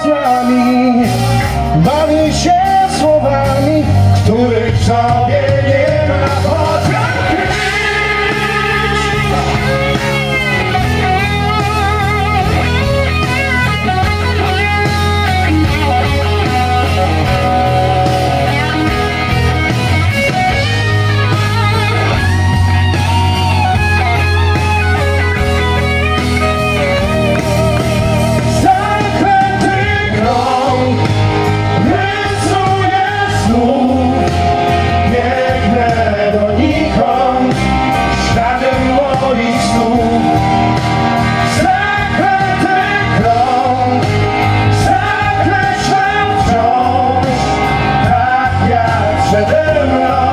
obrazami Bawię się słowami, których w sobie nie ma. Amen.